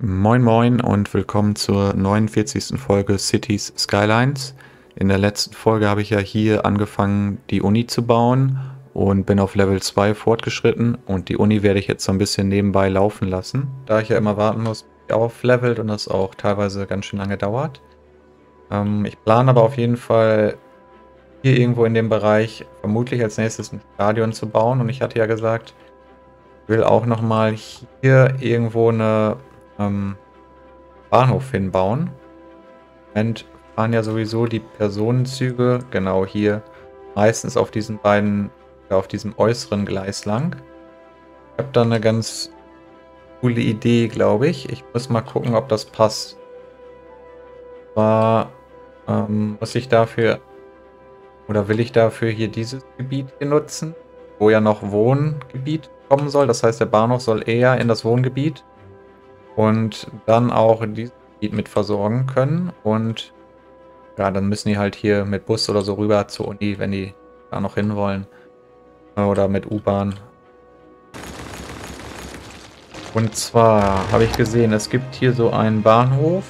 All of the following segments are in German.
Moin Moin und willkommen zur 49. Folge Cities Skylines. In der letzten Folge habe ich ja hier angefangen, die Uni zu bauen und bin auf Level 2 fortgeschritten und die Uni werde ich jetzt so ein bisschen nebenbei laufen lassen, da ich ja immer warten muss, auflevelt und das auch teilweise ganz schön lange dauert. Ähm, ich plane aber auf jeden Fall hier irgendwo in dem Bereich vermutlich als nächstes ein Stadion zu bauen und ich hatte ja gesagt, ich will auch nochmal hier irgendwo eine ähm, Bahnhof hinbauen. Moment fahren ja sowieso die Personenzüge genau hier meistens auf diesen beiden, auf diesem äußeren Gleis lang. Ich habe da eine ganz coole Idee, glaube ich. Ich muss mal gucken, ob das passt. Zwar ähm, muss ich dafür oder will ich dafür hier dieses Gebiet hier nutzen, wo ja noch Wohngebiet kommen soll. Das heißt, der Bahnhof soll eher in das Wohngebiet und dann auch dieses Gebiet mit versorgen können. Und ja, dann müssen die halt hier mit Bus oder so rüber zur Uni, wenn die da noch hin wollen. Oder mit U-Bahn. Und zwar habe ich gesehen, es gibt hier so einen Bahnhof.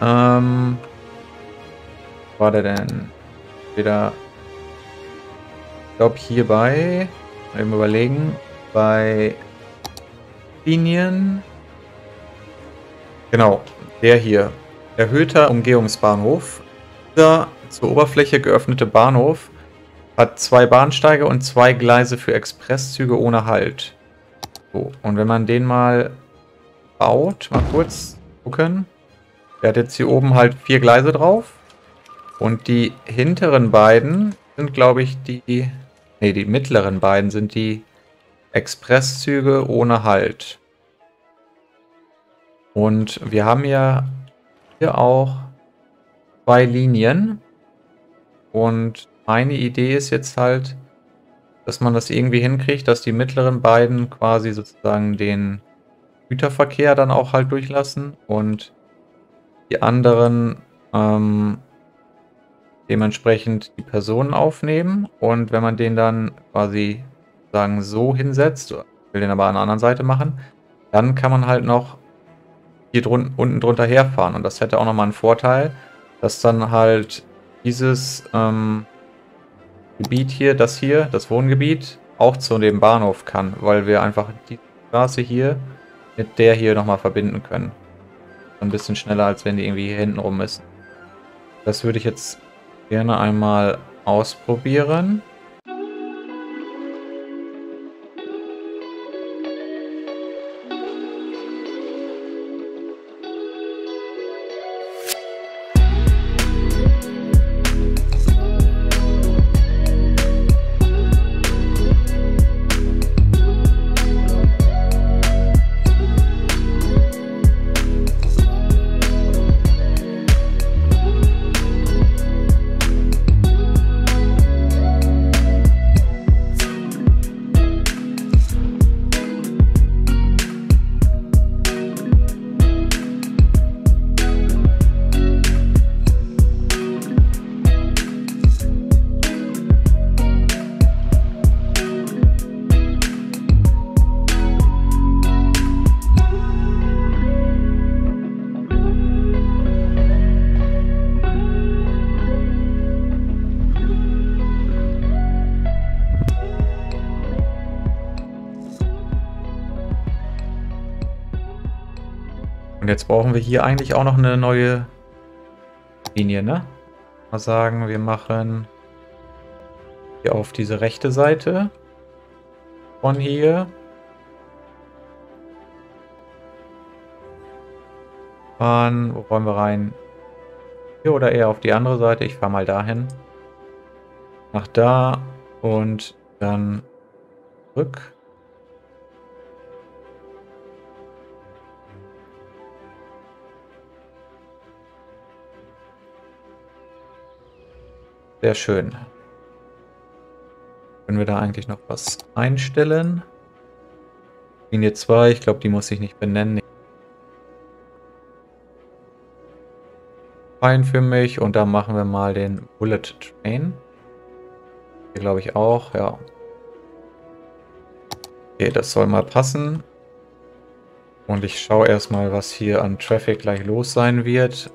Ähm, war der denn? Wieder, ich glaube hierbei, mal überlegen, bei Linien. Genau, der hier. Erhöhter Umgehungsbahnhof. Dieser zur Oberfläche geöffnete Bahnhof hat zwei Bahnsteige und zwei Gleise für Expresszüge ohne Halt. So, und wenn man den mal baut, mal kurz gucken. Der hat jetzt hier oben halt vier Gleise drauf. Und die hinteren beiden sind, glaube ich, die... Ne, die mittleren beiden sind die Expresszüge ohne Halt. Und wir haben ja hier auch zwei Linien. Und meine Idee ist jetzt halt, dass man das irgendwie hinkriegt, dass die mittleren beiden quasi sozusagen den Güterverkehr dann auch halt durchlassen und die anderen ähm, dementsprechend die Personen aufnehmen. Und wenn man den dann quasi sagen so hinsetzt, will den aber an der anderen Seite machen, dann kann man halt noch hier drun unten drunter herfahren. Und das hätte auch nochmal einen Vorteil, dass dann halt dieses ähm, Gebiet hier, das hier, das Wohngebiet, auch zu dem Bahnhof kann, weil wir einfach die Straße hier mit der hier nochmal verbinden können. Ein bisschen schneller, als wenn die irgendwie hier hinten rum ist. Das würde ich jetzt gerne einmal ausprobieren. Jetzt brauchen wir hier eigentlich auch noch eine neue Linie, ne? Mal sagen, wir machen hier auf diese rechte Seite von hier. Fahren, wo wollen wir rein? Hier oder eher auf die andere Seite? Ich fahre mal dahin. Nach da und dann zurück. Sehr schön. Können wir da eigentlich noch was einstellen? Linie 2, ich glaube, die muss ich nicht benennen. Fein für mich. Und da machen wir mal den Bullet Train. Hier glaube ich auch, ja. Okay, das soll mal passen. Und ich schaue erstmal, was hier an Traffic gleich los sein wird.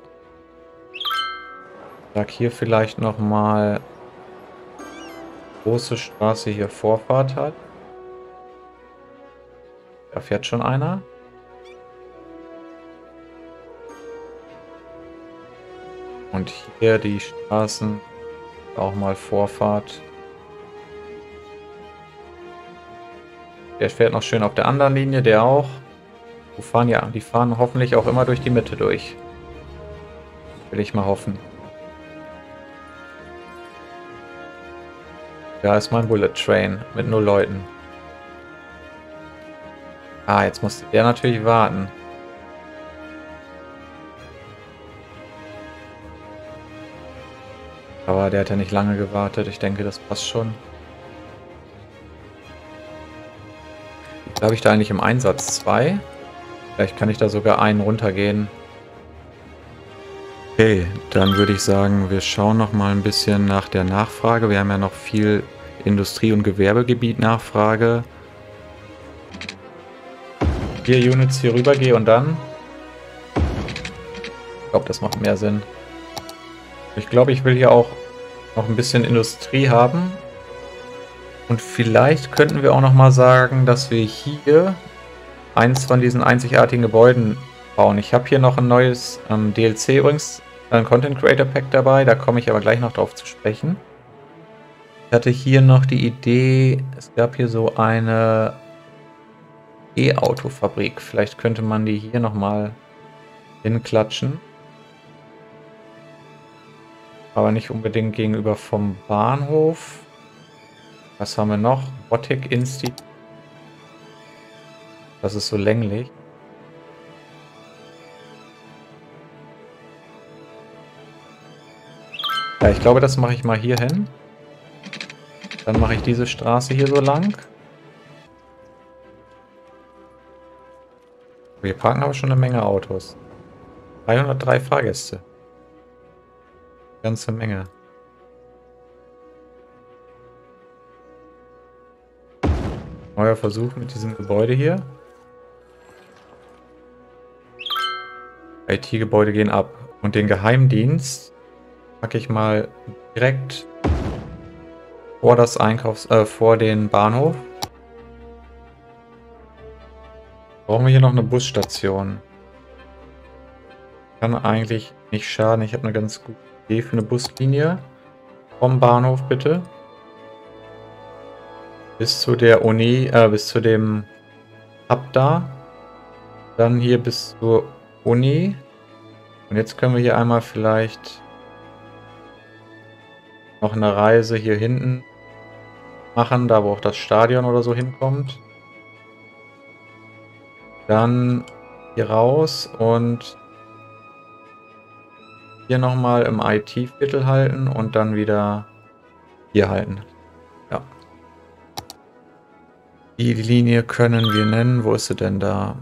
Sag hier vielleicht nochmal große Straße hier Vorfahrt hat. Da fährt schon einer. Und hier die Straßen auch mal Vorfahrt. Der fährt noch schön auf der anderen Linie, der auch. Die fahren ja, die fahren hoffentlich auch immer durch die Mitte durch. Will ich mal hoffen. Da ist mein Bullet Train mit nur Leuten. Ah, jetzt musste der natürlich warten. Aber der hat ja nicht lange gewartet. Ich denke, das passt schon. Habe ich da eigentlich im Einsatz zwei? Vielleicht kann ich da sogar einen runtergehen. Okay, dann würde ich sagen, wir schauen noch mal ein bisschen nach der Nachfrage. Wir haben ja noch viel Industrie- und Gewerbegebiet Nachfrage. Vier Units hier rüber gehe und dann... Ich glaube, das macht mehr Sinn. Ich glaube, ich will hier auch noch ein bisschen Industrie haben. Und vielleicht könnten wir auch noch mal sagen, dass wir hier eins von diesen einzigartigen Gebäuden bauen. Ich habe hier noch ein neues ähm, DLC übrigens, ein Content Creator Pack dabei, da komme ich aber gleich noch drauf zu sprechen. Ich hatte hier noch die Idee, es gab hier so eine E-Auto-Fabrik. Vielleicht könnte man die hier nochmal hinklatschen. Aber nicht unbedingt gegenüber vom Bahnhof. Was haben wir noch? Robotik Institute. Das ist so länglich. Ja, ich glaube, das mache ich mal hier hin. Dann mache ich diese Straße hier so lang. Wir parken aber schon eine Menge Autos. 303 Fahrgäste. Ganze Menge. Neuer Versuch mit diesem Gebäude hier. IT-Gebäude gehen ab. Und den Geheimdienst packe ich mal direkt vor das Einkaufs... äh, vor den Bahnhof. Brauchen wir hier noch eine Busstation. Kann eigentlich nicht schaden. Ich habe eine ganz gute Idee für eine Buslinie. Vom Bahnhof bitte. Bis zu der Uni, äh, bis zu dem Hub da. Dann hier bis zur Uni. Und jetzt können wir hier einmal vielleicht noch eine Reise hier hinten machen, da wo auch das Stadion oder so hinkommt. Dann hier raus und hier nochmal im IT-Viertel halten und dann wieder hier halten. Ja. Die Linie können wir nennen. Wo ist sie denn da?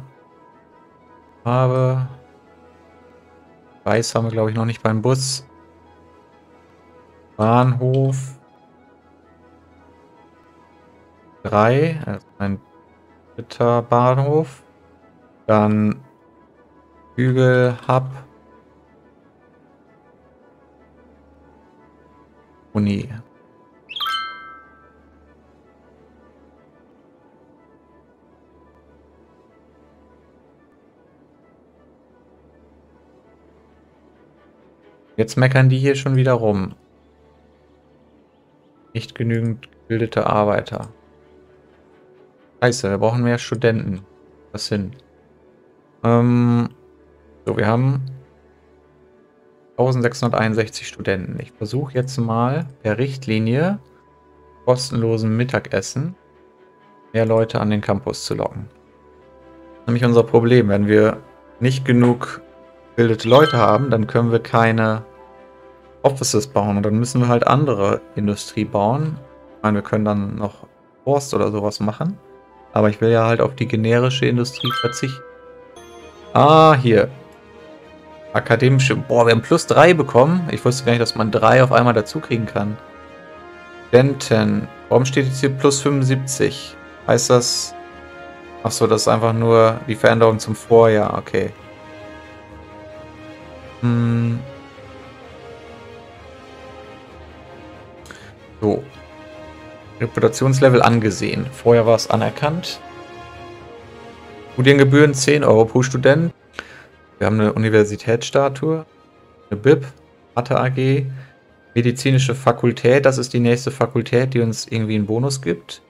Farbe. Weiß haben wir, glaube ich, noch nicht beim Bus. Bahnhof. 3, also ein dritter Bahnhof. Dann Hügel, Hub. Uni. Jetzt meckern die hier schon wieder rum. Nicht genügend gebildete Arbeiter. Scheiße, wir brauchen mehr Studenten. Was hin? Ähm, so, wir haben 1661 Studenten. Ich versuche jetzt mal per Richtlinie kostenlosen Mittagessen mehr Leute an den Campus zu locken. Das ist nämlich unser Problem. Wenn wir nicht genug gebildete Leute haben, dann können wir keine Offices bauen und dann müssen wir halt andere Industrie bauen. Ich meine, wir können dann noch Forst oder sowas machen. Aber ich will ja halt auf die generische Industrie verzichten. Ah, hier. Akademische. Boah, wir haben plus 3 bekommen. Ich wusste gar nicht, dass man 3 auf einmal dazu kriegen kann. Studenten. Warum steht jetzt hier plus 75? Heißt das, Achso, das ist einfach nur die Veränderung zum Vorjahr, okay. Hm. So. Reputationslevel angesehen. Vorher war es anerkannt. Studiengebühren 10 Euro pro Student. Wir haben eine Universitätsstatue, eine BIP, Mathe AG, medizinische Fakultät, das ist die nächste Fakultät, die uns irgendwie einen Bonus gibt.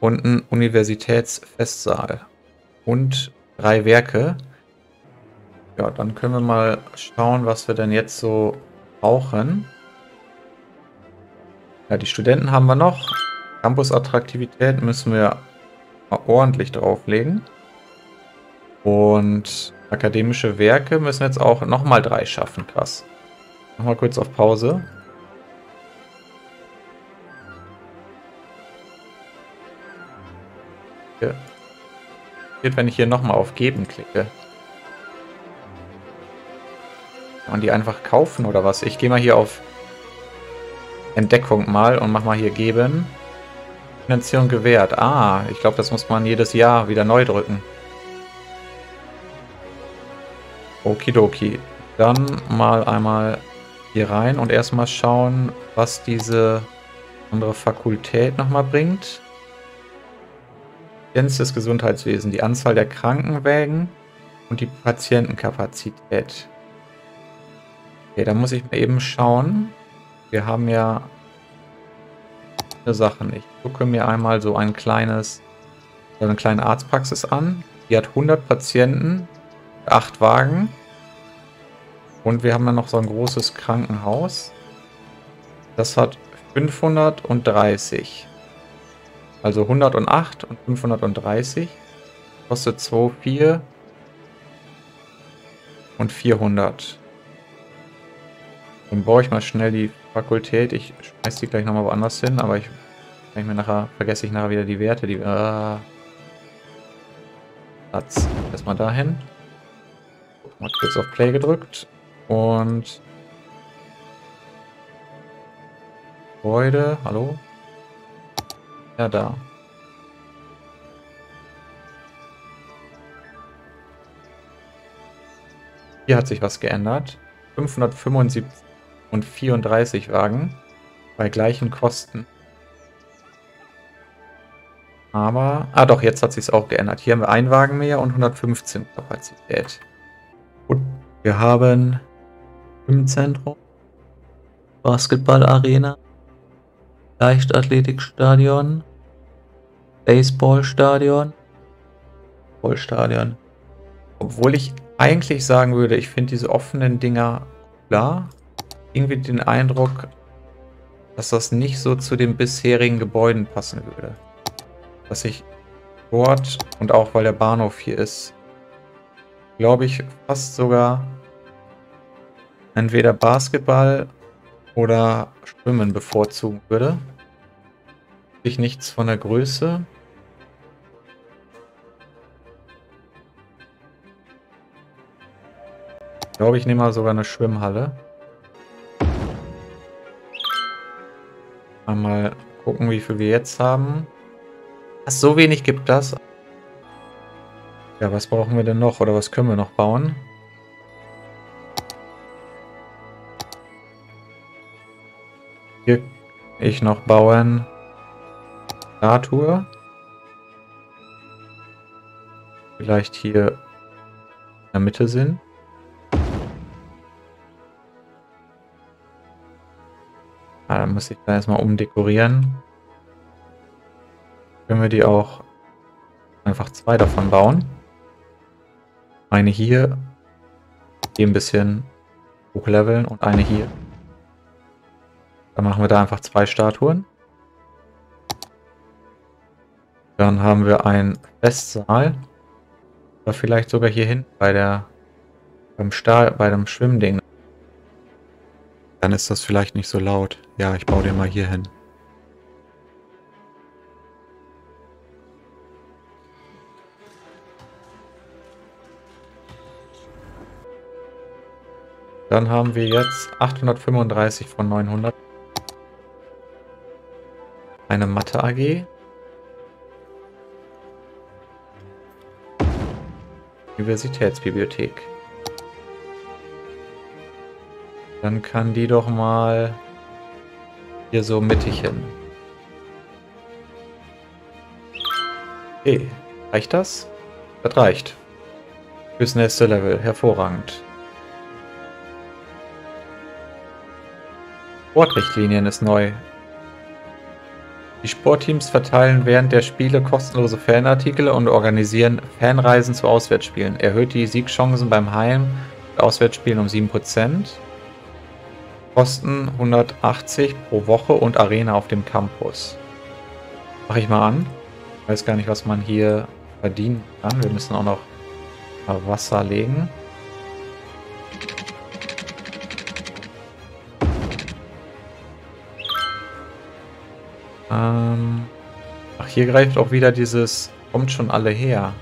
Und ein Universitätsfestsaal. Und drei Werke. Ja, dann können wir mal schauen, was wir denn jetzt so brauchen. Ja, die Studenten haben wir noch. Campus-Attraktivität müssen wir ordentlich drauflegen. Und akademische Werke müssen jetzt auch nochmal drei schaffen. Krass. Nochmal kurz auf Pause. Hier. Wenn ich hier nochmal auf Geben klicke. Kann man die einfach kaufen oder was? Ich gehe mal hier auf Entdeckung mal und mach mal hier Geben. Finanzierung gewährt. Ah, ich glaube, das muss man jedes Jahr wieder neu drücken. Okidoki. Dann mal einmal hier rein und erstmal schauen, was diese andere Fakultät nochmal bringt. Effizienz des Gesundheitswesens, die Anzahl der Krankenwägen und die Patientenkapazität. Okay, da muss ich mal eben schauen. Wir haben ja eine Sache nicht. Ich gucke mir einmal so ein kleines, so eine kleine Arztpraxis an. Die hat 100 Patienten, 8 Wagen. Und wir haben dann noch so ein großes Krankenhaus. Das hat 530. Also 108 und 530. Kostet 2, 4 und 400. Dann baue ich mal schnell die Fakultät. Ich schmeiß die gleich nochmal woanders hin, aber ich, ich mir nachher, vergesse ich nachher wieder die Werte. Die, äh, Platz. Erstmal dahin. Mal kurz auf Play gedrückt. Und Gebäude, hallo? Ja, da. Hier hat sich was geändert. 575 und 34 Wagen bei gleichen Kosten. Aber, ah doch, jetzt hat sich auch geändert. Hier haben wir einen Wagen mehr und 115 Kapazität. Und wir haben im Zentrum Basketballarena, Leichtathletikstadion, Baseballstadion. Baseballstadion. Obwohl ich eigentlich sagen würde, ich finde diese offenen Dinger klar. Irgendwie den Eindruck, dass das nicht so zu den bisherigen Gebäuden passen würde. Dass ich dort und auch weil der Bahnhof hier ist, glaube ich fast sogar entweder Basketball oder Schwimmen bevorzugen würde. Ich nichts von der Größe. Ich glaube, ich nehme mal sogar eine Schwimmhalle. Einmal gucken, wie viel wir jetzt haben. Ach, so wenig gibt das. Ja, was brauchen wir denn noch? Oder was können wir noch bauen? Hier ich noch bauen. Statue. Vielleicht hier in der Mitte sind. Dann muss ich da erstmal umdekorieren. Können wir die auch einfach zwei davon bauen. Eine hier, die ein bisschen hochleveln und eine hier. Dann machen wir da einfach zwei Statuen. Dann haben wir einen Festsaal. Oder vielleicht sogar hier hinten bei der beim Stahl, bei dem Schwimmding. Dann ist das vielleicht nicht so laut. Ja, ich baue den mal hier hin. Dann haben wir jetzt 835 von 900. Eine Mathe AG. Universitätsbibliothek. Dann kann die doch mal hier so mittig hin. Okay, reicht das? Das reicht. Fürs nächste Level, hervorragend. Sportrichtlinien ist neu. Die Sportteams verteilen während der Spiele kostenlose Fanartikel und organisieren Fanreisen zu Auswärtsspielen. Erhöht die Siegchancen beim Heim- und Auswärtsspielen um 7%. Kosten 180 pro Woche und Arena auf dem Campus. Mach ich mal an. Ich weiß gar nicht, was man hier verdienen kann. Wir müssen auch noch Wasser legen. Ähm Ach, hier greift auch wieder dieses kommt schon alle her.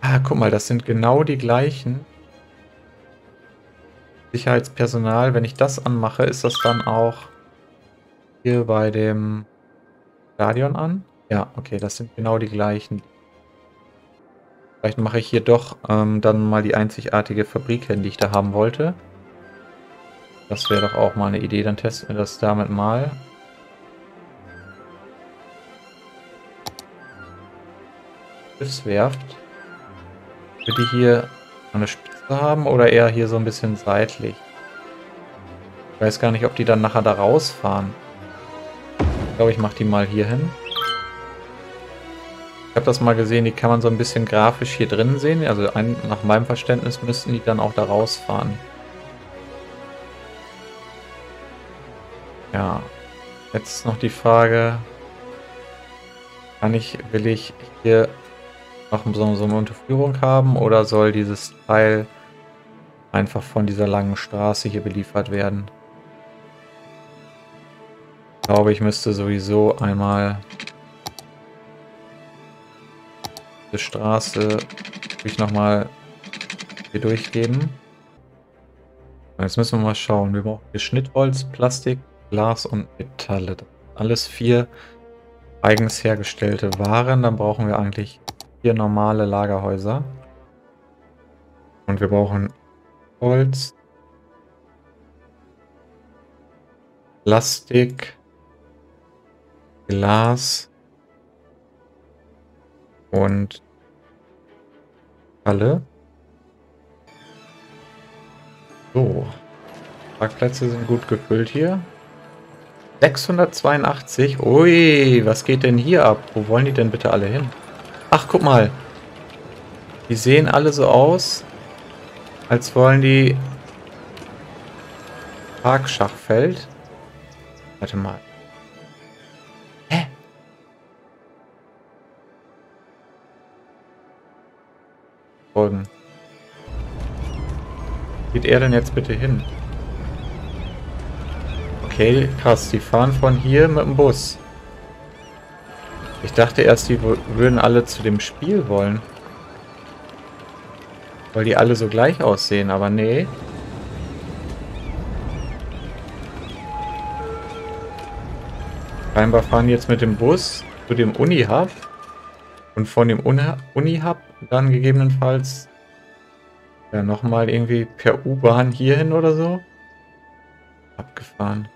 Ah, guck mal, das sind genau die gleichen. Sicherheitspersonal, wenn ich das anmache, ist das dann auch hier bei dem Stadion an? Ja, okay, das sind genau die gleichen. Vielleicht mache ich hier doch ähm, dann mal die einzigartige Fabrik hin, die ich da haben wollte. Das wäre doch auch mal eine Idee. Dann testen wir das damit mal. Schiffswerft. Die hier eine Spitze haben oder eher hier so ein bisschen seitlich? Ich weiß gar nicht, ob die dann nachher da rausfahren. Ich glaube, ich mache die mal hier hin. Ich habe das mal gesehen, die kann man so ein bisschen grafisch hier drin sehen. Also ein, nach meinem Verständnis müssten die dann auch da rausfahren. Ja, jetzt noch die Frage, kann ich, will ich hier noch so, so eine Unterführung haben oder soll dieses Teil einfach von dieser langen Straße hier beliefert werden? Ich glaube, ich müsste sowieso einmal die Straße ich nochmal hier durchgeben. Jetzt müssen wir mal schauen. Wir brauchen hier Schnittholz, Plastik, Glas und Metalle. Alles vier eigens hergestellte Waren. Dann brauchen wir eigentlich vier normale Lagerhäuser. Und wir brauchen Holz, Plastik, Glas und alle. So. Parkplätze sind gut gefüllt hier. 682? Ui, was geht denn hier ab? Wo wollen die denn bitte alle hin? Ach, guck mal. Die sehen alle so aus, als wollen die Parkschachfeld. Warte mal. Hä? Folgen. Geht er denn jetzt bitte hin? Okay, krass. Die fahren von hier mit dem Bus. Ich dachte erst, die würden alle zu dem Spiel wollen. Weil die alle so gleich aussehen, aber nee. Scheinbar fahren jetzt mit dem Bus zu dem Uni-Hub. Und von dem Uni-Hub dann gegebenenfalls ja nochmal irgendwie per U-Bahn hierhin oder so. Abgefahren.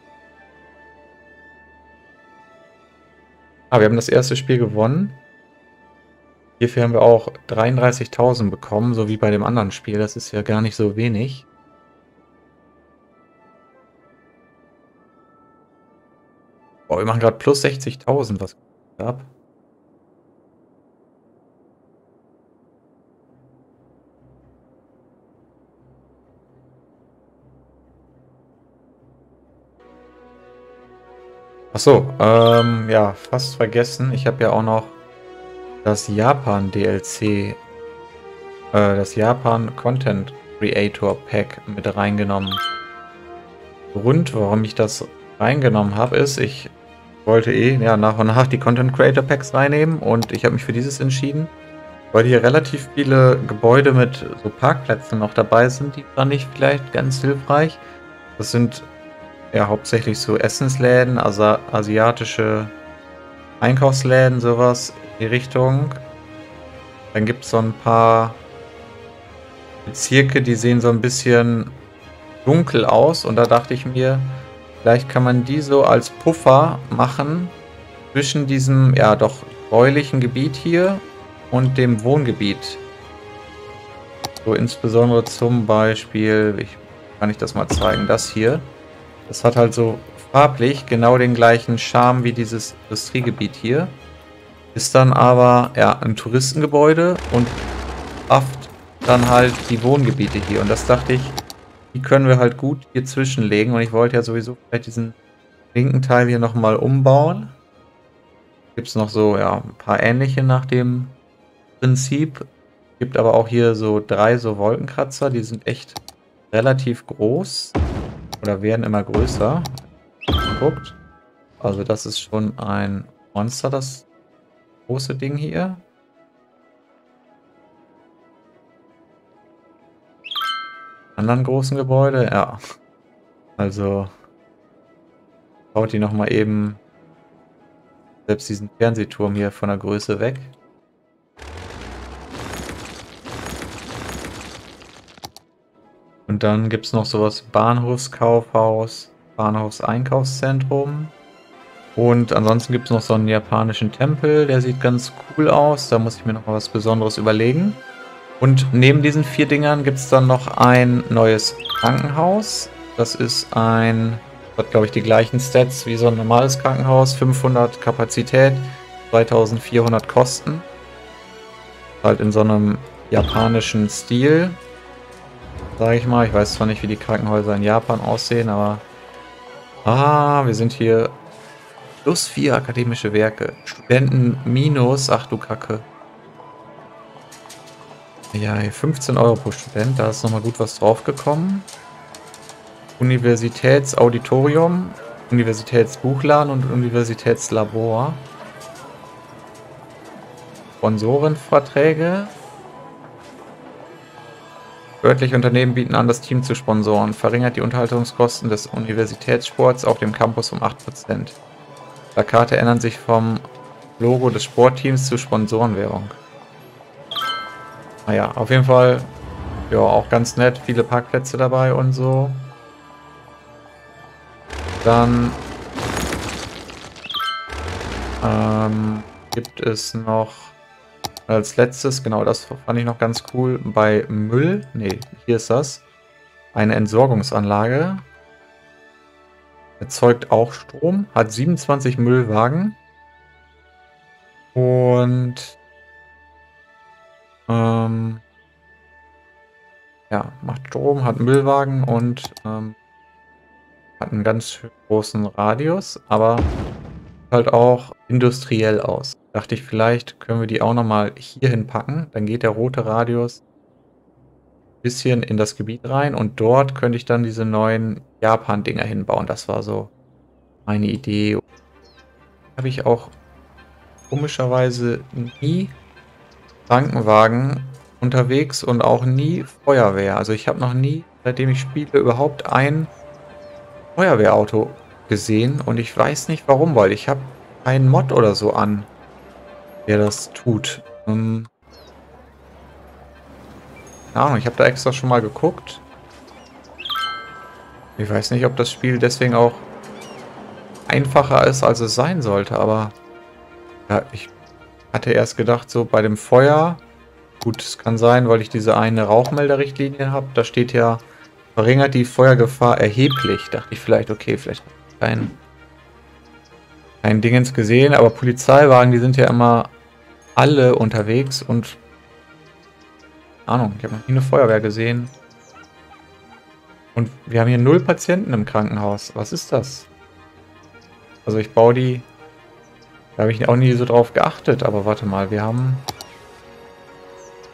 Ah, wir haben das erste Spiel gewonnen. Hierfür haben wir auch 33.000 bekommen, so wie bei dem anderen Spiel. Das ist ja gar nicht so wenig. Boah, wir machen gerade plus 60.000. Was ab? Achso, ähm, ja, fast vergessen. Ich habe ja auch noch das Japan-DLC, äh, das Japan Content Creator Pack mit reingenommen. Grund, warum ich das reingenommen habe, ist, ich wollte eh ja, nach und nach die Content Creator Packs reinnehmen und ich habe mich für dieses entschieden, weil hier relativ viele Gebäude mit so Parkplätzen noch dabei sind, die fand ich vielleicht ganz hilfreich. Das sind ja, hauptsächlich so Essensläden, also asiatische Einkaufsläden, sowas die Richtung. Dann gibt es so ein paar Bezirke, die sehen so ein bisschen dunkel aus. Und da dachte ich mir, vielleicht kann man die so als Puffer machen zwischen diesem, ja doch, bäulichen Gebiet hier und dem Wohngebiet. So insbesondere zum Beispiel, ich, kann ich das mal zeigen, das hier. Das hat halt so farblich genau den gleichen Charme wie dieses Industriegebiet hier. Ist dann aber ja, ein Touristengebäude und schafft dann halt die Wohngebiete hier. Und das dachte ich, die können wir halt gut hier zwischenlegen. Und ich wollte ja sowieso vielleicht diesen linken Teil hier nochmal umbauen. Gibt es noch so, ja, ein paar ähnliche nach dem Prinzip. Gibt aber auch hier so drei so Wolkenkratzer, die sind echt relativ groß. Oder werden immer größer. Guckt. Also das ist schon ein Monster, das große Ding hier. Anderen großen Gebäude, ja. Also baut die nochmal eben selbst diesen Fernsehturm hier von der Größe weg. Und dann gibt es noch sowas Bahnhofskaufhaus, Bahnhofseinkaufszentrum. Und ansonsten gibt es noch so einen japanischen Tempel, der sieht ganz cool aus. Da muss ich mir noch mal was Besonderes überlegen. Und neben diesen vier Dingern gibt es dann noch ein neues Krankenhaus. Das ist ein, hat glaube ich die gleichen Stats wie so ein normales Krankenhaus. 500 Kapazität, 2400 Kosten. Halt in so einem japanischen Stil. Sage ich mal. Ich weiß zwar nicht, wie die Krankenhäuser in Japan aussehen, aber... Ah, wir sind hier Plus vier akademische Werke. Studenten minus, ach du Kacke. Ja, 15 Euro pro Student, da ist nochmal gut was draufgekommen. Universitätsauditorium, Universitätsbuchladen und Universitätslabor. Sponsorenverträge. Örtliche Unternehmen bieten an, das Team zu sponsoren. Verringert die Unterhaltungskosten des Universitätssports auf dem Campus um 8%. Plakate ändern sich vom Logo des Sportteams zu Sponsorenwährung. Naja, auf jeden Fall ja, auch ganz nett. Viele Parkplätze dabei und so. Dann ähm, gibt es noch als letztes, genau das fand ich noch ganz cool, bei Müll, nee, hier ist das, eine Entsorgungsanlage. Erzeugt auch Strom, hat 27 Müllwagen. Und ähm, ja, macht Strom, hat Müllwagen und ähm, hat einen ganz großen Radius, aber halt auch industriell aus. Dachte ich, vielleicht können wir die auch nochmal hier hinpacken. Dann geht der rote Radius bisschen in das Gebiet rein und dort könnte ich dann diese neuen Japan-Dinger hinbauen. Das war so meine Idee. Habe ich auch komischerweise nie Krankenwagen unterwegs und auch nie Feuerwehr. Also ich habe noch nie, seitdem ich spiele, überhaupt ein Feuerwehrauto gesehen und ich weiß nicht warum, weil ich habe einen Mod oder so an, der das tut. Ähm, keine Ahnung, ich habe da extra schon mal geguckt. Ich weiß nicht, ob das Spiel deswegen auch einfacher ist, als es sein sollte, aber ja, ich hatte erst gedacht, so bei dem Feuer, gut, es kann sein, weil ich diese eine Rauchmelderrichtlinie habe, da steht ja, verringert die Feuergefahr erheblich. Dachte ich vielleicht, okay, vielleicht kein, kein Dingens gesehen, aber Polizeiwagen, die sind ja immer alle unterwegs und Ahnung, ich habe noch nie eine Feuerwehr gesehen. Und wir haben hier null Patienten im Krankenhaus. Was ist das? Also ich baue die... Da habe ich auch nie so drauf geachtet. Aber warte mal, wir haben...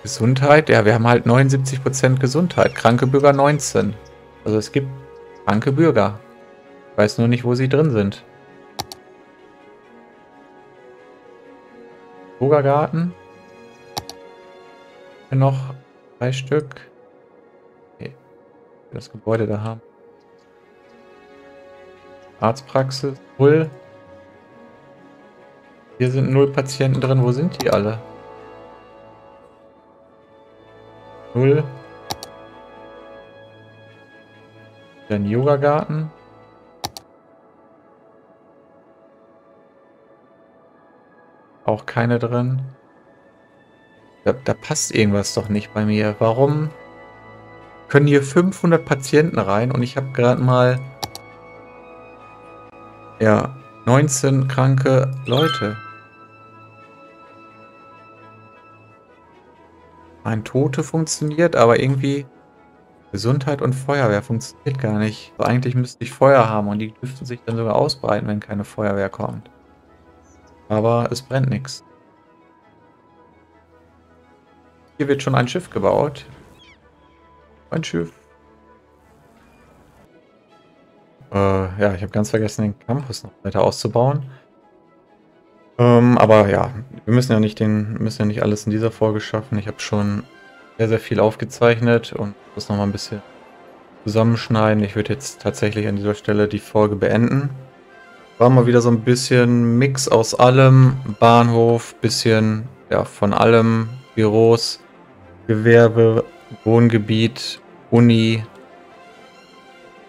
Gesundheit? Ja, wir haben halt 79% Gesundheit. Kranke Bürger 19. Also es gibt kranke Bürger. Ich weiß nur nicht, wo sie drin sind. Bürgergarten noch drei Stück. Das Gebäude da haben. Arztpraxis, null. Hier sind null Patienten drin. Wo sind die alle? Null. Ein Yoga-Garten. Auch keine drin. Da, da passt irgendwas doch nicht bei mir. Warum können hier 500 Patienten rein und ich habe gerade mal ja 19 kranke Leute. Ein Tote funktioniert, aber irgendwie Gesundheit und Feuerwehr funktioniert gar nicht. Also eigentlich müsste ich Feuer haben und die dürften sich dann sogar ausbreiten, wenn keine Feuerwehr kommt. Aber es brennt nichts. Hier wird schon ein Schiff gebaut. Ein Schiff. Äh, ja, ich habe ganz vergessen, den Campus noch weiter auszubauen. Ähm, aber ja, wir müssen ja nicht den, müssen ja nicht alles in dieser Folge schaffen. Ich habe schon sehr, sehr viel aufgezeichnet und das nochmal ein bisschen zusammenschneiden. Ich würde jetzt tatsächlich an dieser Stelle die Folge beenden. War mal wieder so ein bisschen Mix aus allem. Bahnhof, bisschen ja, von allem. Büros, Gewerbe, Wohngebiet, Uni,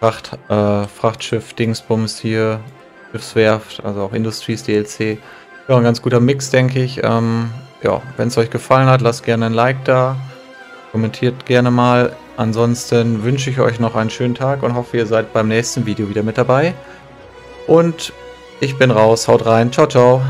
Fracht, äh, Frachtschiff, Dingsbums hier, Schiffswerft, also auch Industries DLC. Ja, ein ganz guter Mix, denke ich. Ähm, ja, wenn es euch gefallen hat, lasst gerne ein Like da. Kommentiert gerne mal. Ansonsten wünsche ich euch noch einen schönen Tag und hoffe, ihr seid beim nächsten Video wieder mit dabei. Und ich bin raus. Haut rein. Ciao, ciao.